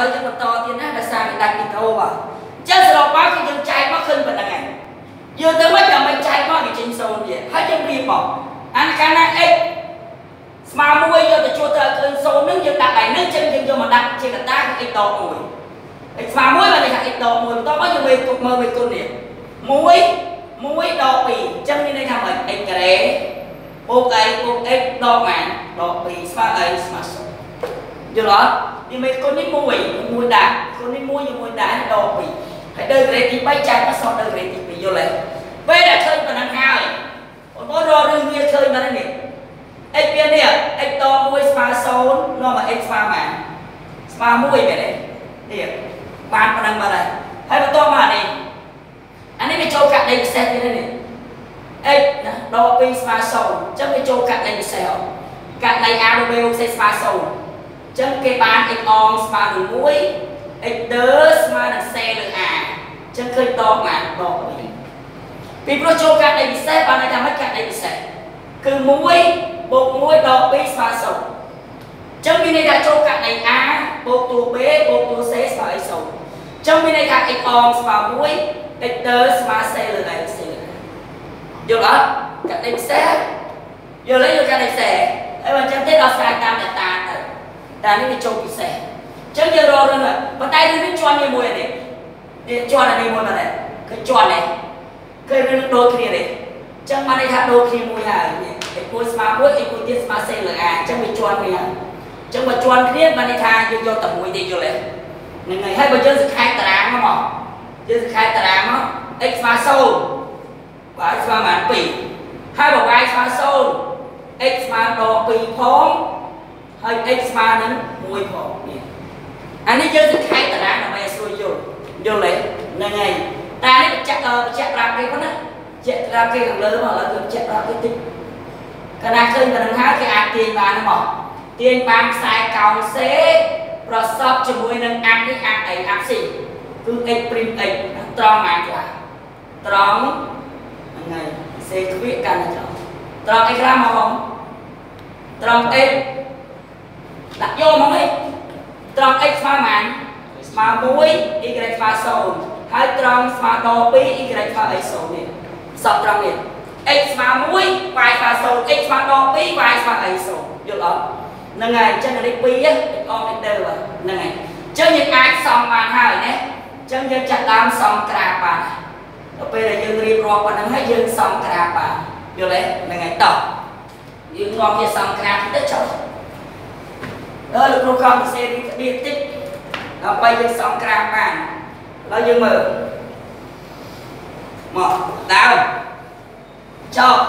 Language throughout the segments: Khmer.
ឡូវយើងបន្តទៀតណាដោយសារវាដាច់វីដេអូបាទអញ្ចឹងសរុបមកគឺយើងចែកមកឃើញប៉ុណ្្នឹងឯងយើងទៅមិនដើម្បីចែកមកវាចេញសូន្យទៀតហើយយើងរៀបមកអានកាលណា x ស្មើមួយយកទៅជួសទៅឃើញសូន្យនឹងយើងដាក់ដៃនឹងអញ្ចឹងយើងយកមកដាក់ជាកតាគឺ x ដក1 x ស្មើមួយបានន័យថា x ដក1បន្ទាប់មកយើងមើលមើលមួយគុណនេះ1 1ដក2អញ្ចឹងមានន័យថាម៉េច x ការ៉េបូក x បូក x ដកម៉ានដក2ស្មើអីស្មើ0យល់អត់ នេះមេគុណនេះ1 1ដាក់គុណនេះ1ជាមួយដាក់ដក2ហើយដើរក្រេតទី3ចែកមកសតដើរក្រេតទី2យល់ទេពេលដែលឃើញប៉ុណ្ណឹងហើយបងប្អូនរករឿងវាឃើញប៉ុណ្ណឹងនេះ x វានេះ x ត1ស្មើ0នាំមក x ស្មើម៉ានស្មើ1មែនទេនេះបានប៉ុណ្ណឹងបាត់ហើយហើយបន្ទាប់មកនេះអានេះវាចូលកាត់ដេកពិសេសទៀតនេះ x ណាដក2ស្មើ0អញ្ចឹងវាចូលកាត់ដេកពិសេសអត់កាត់ដេក a ទៅ b ផ្សេងស្មើ0អញ្ចឹងគេបាន x អងស្មើនឹង1 x ដឺស្មើនឹង c លើ a អញ្ចឹងឃើញដកម៉ានដក2ពីព្រោះចូលកាត់ដេកពិសេសបានន័យថាម៉េចកាត់ដេកពិសេសគឺ1បូក1ដក2ស្មើ0អញ្ចឹងមានន័យថាចូលកាត់ដេក a បូកតួ b បូកតួ c ស្មើអី0អញ្ចឹងមានន័យថា x អងស្មើ1 x ដឺស្មើ c លើ a c លើ a យល់អត់កាត់ដេកពិសេសយល់ទេយល់កាត់ដេកពិសេសហើយបើអញ្ចឹងទេដល់ស្រាយតាមអ្នកតាទៅ តែនេះវាចូលពិសេសអញ្ចឹងយើងរករឿងប៉ុន្តែរឿងនេះជាន់ជាមួយនេះនេះជាន់អានេះមួយមកដែរគឺជាន់នេះគឺរឿងដូចគ្នានេះអញ្ចឹងបានន័យថាដូចគ្នាមួយហើយនេះឯគួយស្មើមួយឯគួយទៀតស្មើសេលើអាអញ្ចឹងវាជាន់គ្នាអញ្ចឹងបើជាន់គ្នាបានន័យថាយើងយកតែមួយទេយល់ទេហ្នឹងហើយហើយបើយើងសង្ខេបតារាងមកយើងសង្ខេបតារាងមក x ស្មើ0 y ស្មើបាន2ហើយបើ y ស្មើ0 x ស្មើដក2ផង ហើយ x ស្មើនឹង1ផងនេះអានេះយើងសង្ខេបតារាងដើម្បីឲ្យស្រួលយល់យល់ទេហ្នឹងហើយតែនេះបញ្ជាក់បញ្ជាក់ប្រាប់គេប៉ុណ្ណាជាក់ប្រាប់គេខាងលើមកឥឡូវគឺបញ្ជាក់ប្រាប់គេតិចកាលណាឃើញប៉ុណ្ណឹងហើយគេអាចទាញបានមកទាញបានខ្សែកោងសេប្រសពជាមួយនឹងអាក់នេះអាក់អីអាក់ស៊ីគឺ x' x ត្រង់បានខ្លះត្រង់ថ្ងៃសេគ្វាកាន់តែត្រង់ត្រង់អីខ្លះមកបងត្រង់ x ដាក់យកមកហីត្រង់ x ស្មើប៉ុន្មានស្មើ1 y ស្មើ0ហើយត្រង់ស្មើដល់2 y ស្មើអី0នេះសពត្រង់នេះ x ស្មើ1 y ស្មើ0 x ស្មើដល់2 y ស្មើអី0យល់អត់ហ្នឹងហើយអញ្ចឹងនេះ2ហ្នឹងអមនេះទៅហ្នឹងហើយអញ្ចឹងយើងអាចសំបានហើយណាអញ្ចឹងយើងចាក់ដើមសំក្រាបបានហើយដល់ពេលដែលយើងរៀបរាប់ប៉ុណ្ណឹងហើយយើងសំក្រាបបានយល់ទេហ្នឹងហើយតោះយើងនាំវាសំក្រាបទៅចុះ ដល់លោកគ្រូខំសរសេររីក្បៀតិចដើម្បីយើងសំក្រាបបានហើយយើងមើលមកដើមចប់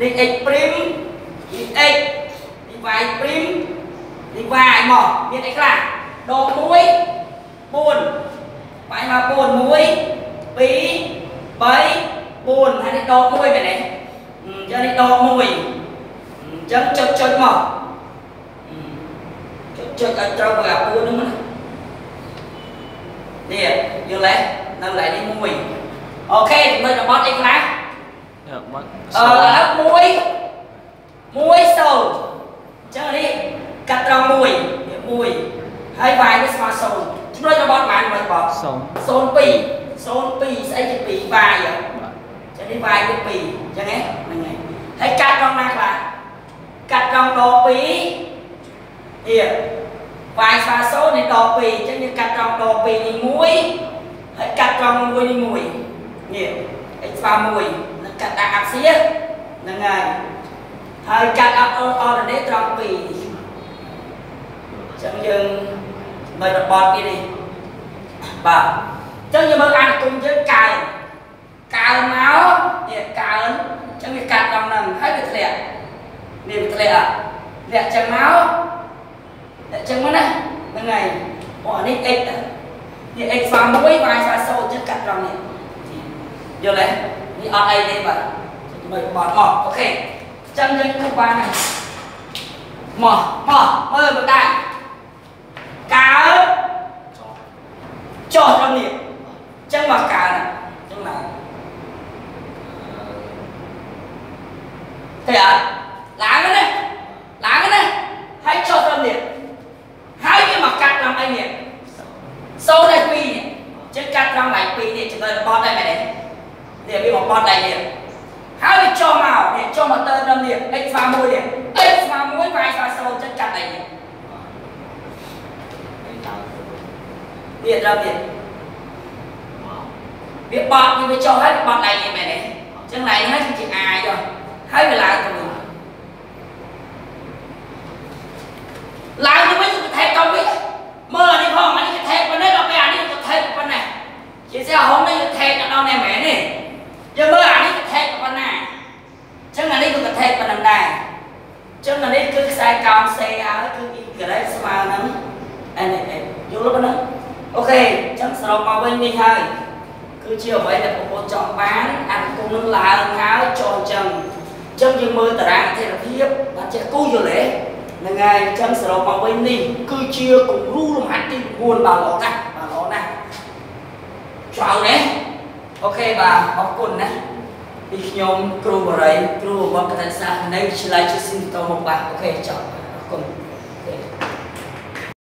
នេះ x' នេះ x នេះ y' នេះ y មកមានអីខ្លះដក1 4បាយមក4 1 2 3 4ហើយនេះដក1មែនទេអញ្ចឹងនេះដក1អញ្ចឹងចុចចុចមក ចុចចុចឲ្យត្រូវ với អា4ហ្នឹងណានេះយល់ទេនៅកន្លែងនេះ1អូខេចំណុចរបស់អីខ្លះអឺឥឡូវ1 1 0អញ្ចឹងនេះកាត់ត្រង់1 1ហើយ y វាស្មើ0ចំណុចរបស់បានមិនបោះ02 02ស្អីជា2 y ចឹងនេះ y វា2ចឹងហ៎ហ្នឹងហើយហើយកាត់ត្រង់ណាខ្លះកាត់ត្រង់ដ ក2នេះ y ស្មើ0នេះដក2ចឹងយើងកាត់ត្រង់ដក2នេះ1ហើយកាត់ត្រង់1នេះ1នេះ x ស្មើ1នឹងកាត់ដាក់អាប់សៀហ្នឹងហើយហើយកាត់អត់អរនេះត្រង់2ចឹងយើងនៅរបបនេះនេះបាទអញ្ចឹងយើងមើលអានគុំយើងកើនកើនមកនេះកើនអញ្ចឹងវាកាត់ដល់ហ្នឹងហើយវាធ្លាក់នេះវាធ្លាក់អត់ធ្លាក់ចឹងមកធ្លាក់ ចឹងមកណាហ្នឹងហើយអូអានេះ x នេះ x ស្មើ1 y ស្មើ0ចឹងកាត់ត្រង់នេះយល់ទេនេះអត់អីទេបាទមើលបត់មកអូខេអញ្ចឹងយើងធ្វើបានហើយមកមកមើលបន្តកើតចុះត្រង់នេះអញ្ចឹងមកកើតអញ្ចឹងឡើងទេអត់ឡើងណាឡើងណាហើយចុះត្រង់នេះហើយវាមក បត់ដៃនេះហើយវាចុះមកនេះចុះមកទៅដល់នេះ x ស្មើ1នេះ x ស្មើ1 y ស្មើ0ចិត្តកាត់ដៃនេះវាដល់នេះវាបត់វាចុះហើយវាបត់ដៃនេះមែនទេអញ្ចឹងដៃហ្នឹងគឺជា i ចុះហើយវាឡើងទៅវិញឡើងទៅវិញទៅថែកទៅវិញមើលអានេះផងអានេះថែប៉ុណ្ណេះដល់ពេលអានេះទៅថែប៉ុណ្ណេះជាស្អីហុំនេះថែដល់នេះមែនទេយើងមើលអានេះថែប៉ុណ្ណាអញ្ចឹងអានេះក៏ថែប៉ុណ្ណឹងដែរ អញ្ចឹងអានេះគឺខ្សែកោងសេហើយគឺ y ស្មើនឹង n x យល់ប៉ុណ្ណឹងអូខេអញ្ចឹងសរុបមកវិញនេះហើយគឺជាអ្វីដែលបងប្អូនចង់បានអានគុំនឹងឡើងហើយចុះអញ្ចឹងអញ្ចឹងយើងមើលតារាងអធិភាពបានចេះគូយល់ទេហ្នឹងហើយអញ្ចឹងសរុបមកវិញនេះគឺជាគំរូលំហាត់ទី9បាទល្អណាស់បាទល្អណាស់ច្រើនណាអូខេបាទអរគុណណា ពីខ្ញុំគ្រូបរិយគ្រូវត្តកសិសាស្ត្រនៃវិទ្យាល័យជាស៊ីនតោមកបាទអូខេចប់អរគុណ